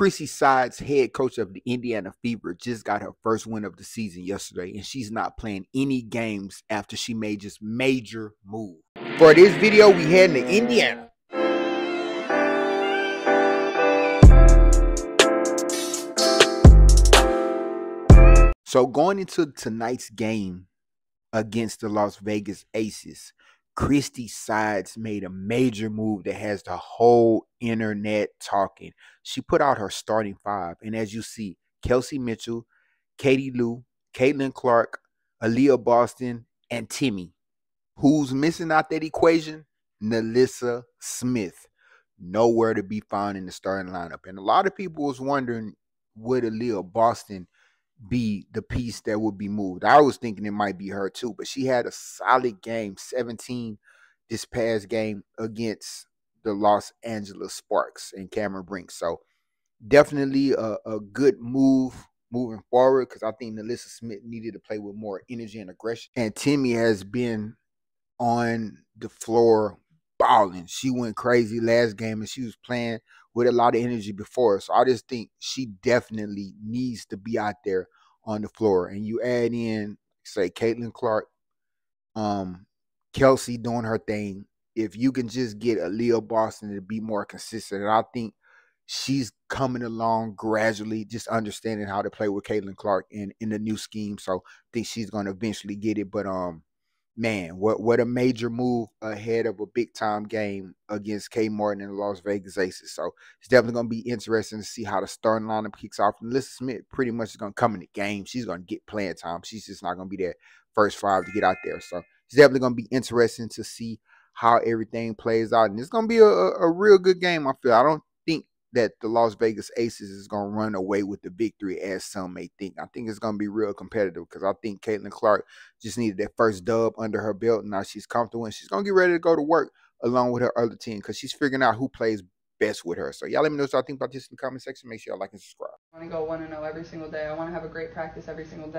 Christie Sides, head coach of the Indiana Fever, just got her first win of the season yesterday, and she's not playing any games after she made just major move. For this video, we heading to Indiana. So going into tonight's game against the Las Vegas Aces, Christie Sides made a major move that has the whole internet talking. She put out her starting five, and as you see, Kelsey Mitchell, Katie Lou, Caitlin Clark, Aaliyah Boston, and Timmy. Who's missing out that equation? NaLyssa Smith. Nowhere to be found in the starting lineup. And a lot of people was wondering would Aaliyah Boston be the piece that would be moved. I was thinking it might be her too, but she had a solid game, 17 this past game against the Los Angeles Sparks and Cameron Brink. So definitely a, a good move moving forward because I think NaLyssa Smith needed to play with more energy and aggression. And Timmy has been on the floor balling. She went crazy last game and she was playing with a lot of energy before. So I just think she definitely needs to be out there on the floor. And you add in, say, Caitlin Clark, um, Kelsey doing her thing. If you can just get Aaliyah Boston to be more consistent, and I think she's coming along gradually, just understanding how to play with Caitlin Clark in in the new scheme. So I think she's going to eventually get it. But um, man, what what a major move ahead of a big time game against K Martin and the Las Vegas Aces. So it's definitely going to be interesting to see how the starting lineup kicks off. And NaLyssa Smith pretty much is going to come in the game. She's going to get playing time. She's just not going to be that first five to get out there. So it's definitely going to be interesting to see how everything plays out. And it's going to be a, a real good game. I feel. I don't that the Las Vegas Aces is going to run away with the victory, as some may think. I think it's going to be real competitive because I think Caitlin Clark just needed that first dub under her belt. And now she's comfortable and she's going to get ready to go to work along with her other team because she's figuring out who plays best with her. So y'all let me know what y'all think about this in the comment section. Make sure y'all like and subscribe. I want to go 1 0 every single day. I want to have a great practice every single day.